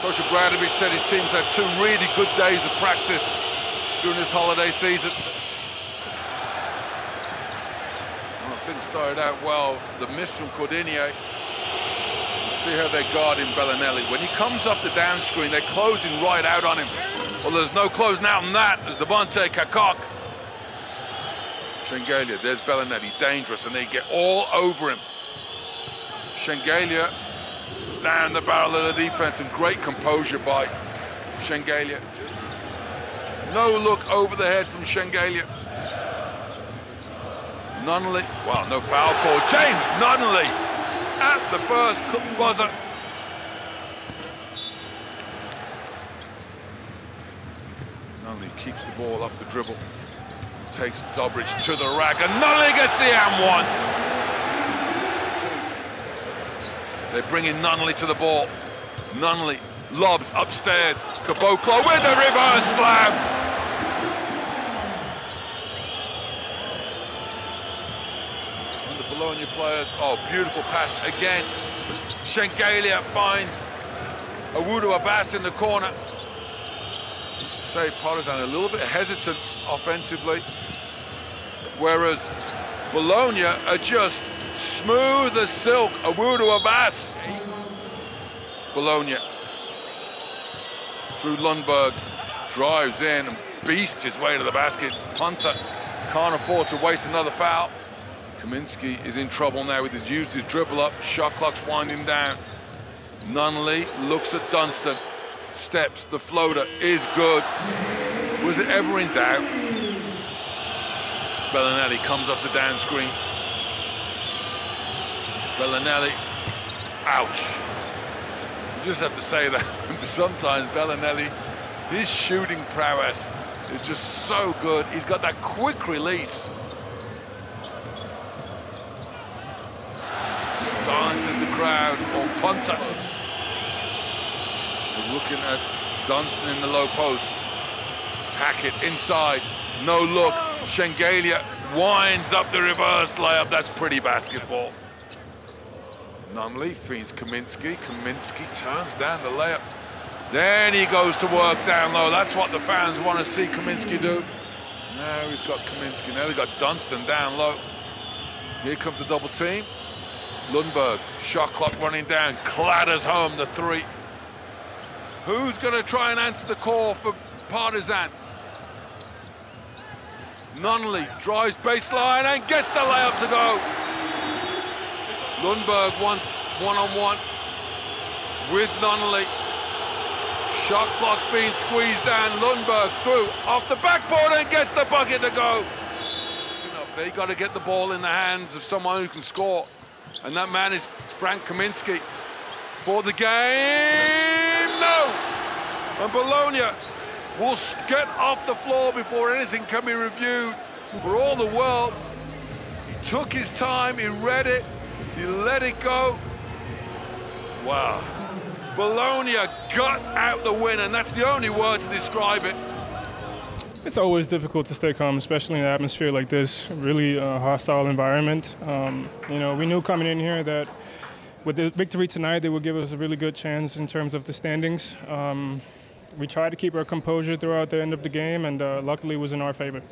Coach Obradovic said his team's had two really good days of practice during this holiday season. Well, things started out well. The miss from Cordinier. See how they're guarding Belinelli. When he comes up the down screen, they're closing right out on him. Well, there's no closing out on that. There's Devontae Cacok. Shengelia, there's Belinelli, dangerous, and they get all over him. Shengelia down the barrel of the defense and great composure by Shengelia. No look over the head from Shengelia. Nunnally, wow, no foul call. James Nunnally at the first buzzer. Nunnally keeps the ball off the dribble. Takes Dobric to the rack, and Nunnally gets the and one. They're bringing Nunnally to the ball. Nunnally lobs upstairs. Caboclo with a reverse slam. And the Bologna players, oh, beautiful pass again. Shengelia finds Awudu Abass in the corner. Say Partizan a little bit hesitant offensively, whereas Bologna are just Smooth as silk, a Awudu Abass. Bologna through Lundberg, drives in and beasts his way to the basket. Hunter can't afford to waste another foul. Kaminsky is in trouble now with his used his dribble up. Shot clock's winding down. Nunnally looks at Dunston. Steps, the floater is good. Was it ever in doubt? Belinelli comes off the down screen. Belinelli, ouch. You just have to say that sometimes Belinelli, his shooting prowess is just so good. He's got that quick release. Silences the crowd or Ponta. We're looking at Dunston in the low post. Hackett inside, no look. Shengelia winds up the reverse layup. That's pretty basketball. Nunnally feeds Kaminsky. Kaminsky turns down the layup. Then he goes to work down low. That's what the fans want to see Kaminsky do. Now he's got Kaminsky. Now he's got Dunston down low. Here comes the double team. Lundberg, shot clock running down, clatters home the three. Who's going to try and answer the call for Partizan? Nunnally drives baseline and gets the layup to go. Lundberg wants one-on-one -on -one with Nunnally. Shot clock's being squeezed down. Lundberg through off the backboard and gets the bucket to go. They got to get the ball in the hands of someone who can score. And that man is Frank Kaminsky. For the game, no! And Bologna will get off the floor before anything can be reviewed. For all the world, he took his time, he read it, he let it go. Wow. Bologna got out the win, and that's the only word to describe it. It's always difficult to stay calm, especially in an atmosphere like this, really uh, hostile environment. Um, you know, we knew coming in here that with the victory tonight, they would give us a really good chance in terms of the standings. Um, we tried to keep our composure throughout the end of the game, and uh, luckily it was in our favor.